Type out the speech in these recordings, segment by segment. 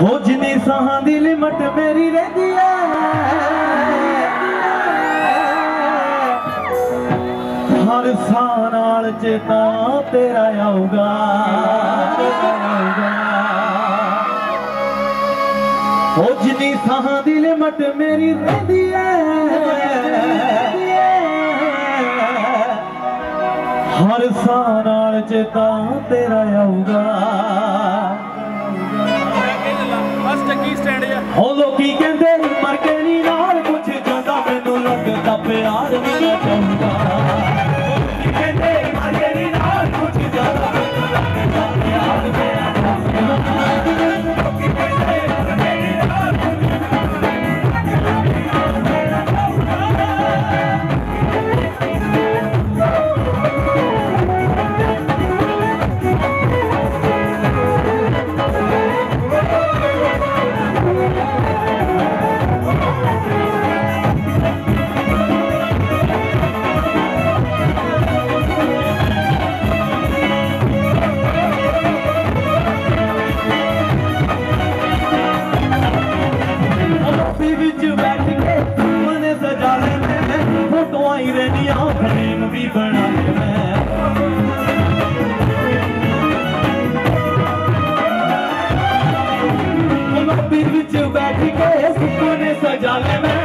ਹੋ ਜਿੰਨੀ ਸਾਹਾਂ ਦੀ ਲਿਮਟ ਮੇਰੀ ਰਹਿੰਦੀ ਐ ਹਰ ਸਾਹ ਨਾਲ ਚੇਤਾ ਤੇਰਾ ਆਊਗਾ। ਹੋ ਜਿੰਨੀ ਸਾਹਾਂ ਦੀ ਲਿਮਟ ਮੇਰੀ ਰਹਿੰਦੀ ਐ ਹਰ ਸਾਹ ਨਾਲ ਚੇਤਾ ਤੇਰਾ ਆਊਗਾ। ਚੱਕੀ ਸਟੈਂਡ ਆ ਹੁਣ ਲੋਕੀ ਕਿ ਹੀਰੇ ਦੀਆਂ ਫਰੇਮ ਵੀ ਬਣਾ ਮੈਂ। ਵਿੱਚ ਬੈਠ ਕੇ ਸੁਪਨੇ ਸਜਾ ਲੈ ਮੈਂ।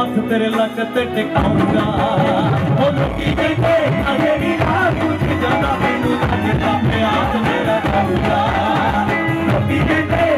ਹੱਥ ਤੇਰੇ ਲੱਕ ਤੇ ਟਿਕਾਉਂਗਾ ਉਹ ਲੋਕੀ ਕਹਿੰਦੇ, ਅਜੇ ਵੀ ਰਾਹ ਕੁਝ ਜ਼ਿਆਦਾ ਮੈਨੂੰ ਲੱਗਦਾ ਪਿਆਸ ਮੇਰਾ ਜਾਊਗਾ ਲੋਕੀ ਕਹਿੰਦੇ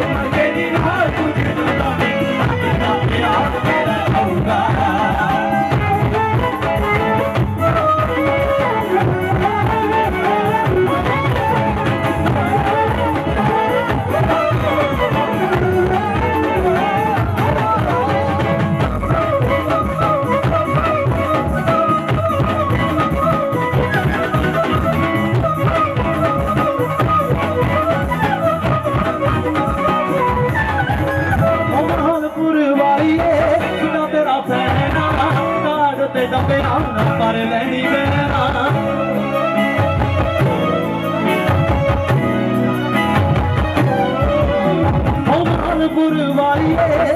ਪਿਆਲਾ ਪਰ ਲੈਣੀ ਬਹਿਣਾ। ਹੋ ਮਾਲ ਗੁਰਵਾਈਏ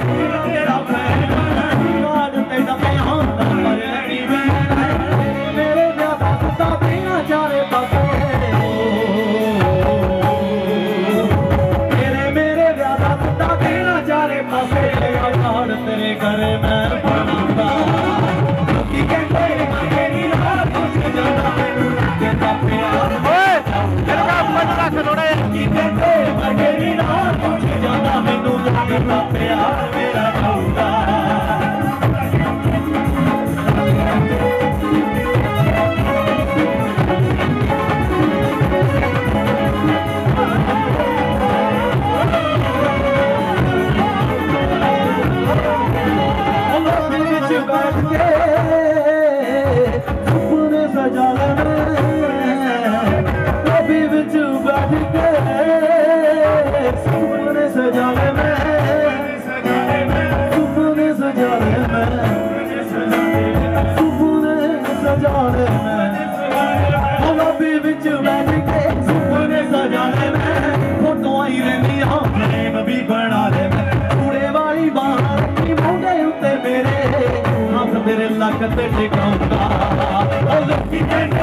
Thank you. Oh, the feet and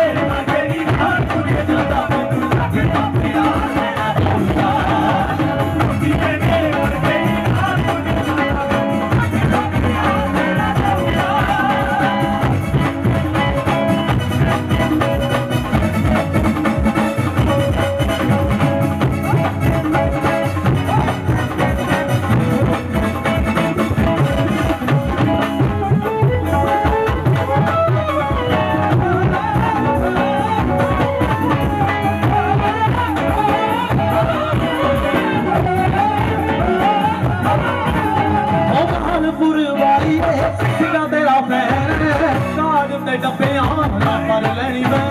ਦੇ ਡੱਬਿਆਂ ਨਾ ਪਰ ਲੈਣੀ ਮੈਂ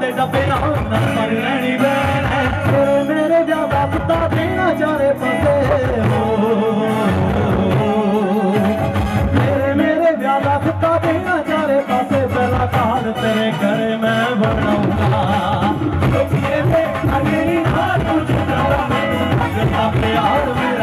ਤੇ ਡੱਬੇ ਨਾ ਪਰ ਲੈਣੀ ਬੈਣ ਮੇਰੇ ਦਾ ਵਕਤਾ ਦੇਣਾ ਚਾਰੇ ਪਾਸੇ। ਹੋ ਮੇਰੇ ਮੇਰੇ ਵਿਆਹ ਦਾ ਵਕਤਾ ਦੇਣਾ ਚਾਰੇ ਪਾਸੇ। ਪਹਿਲਾ ਕਾਲ ਤੇਰੇ पे और में